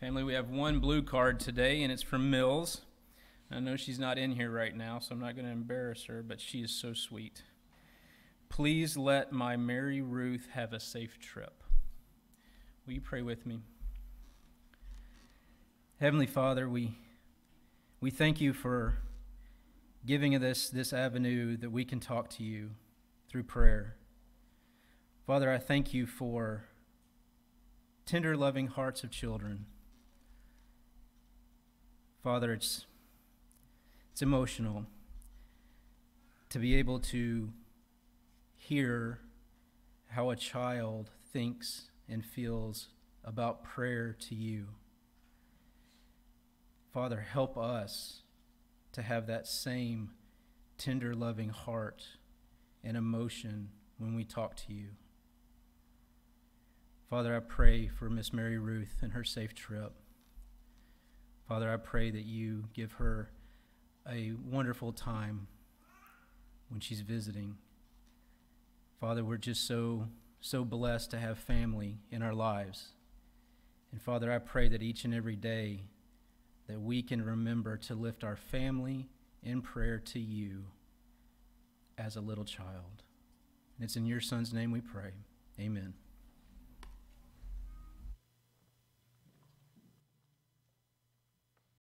Family, we have one blue card today, and it's from Mills. I know she's not in here right now, so I'm not going to embarrass her, but she is so sweet. Please let my Mary Ruth have a safe trip. Will you pray with me? Heavenly Father, we, we thank you for giving us this avenue that we can talk to you through prayer. Father, I thank you for tender, loving hearts of children. Father, it's, it's emotional to be able to hear how a child thinks and feels about prayer to you. Father, help us to have that same tender, loving heart and emotion when we talk to you. Father, I pray for Miss Mary Ruth and her safe trip. Father, I pray that you give her a wonderful time when she's visiting. Father, we're just so so blessed to have family in our lives. And Father, I pray that each and every day that we can remember to lift our family in prayer to you as a little child. And it's in your son's name we pray. Amen.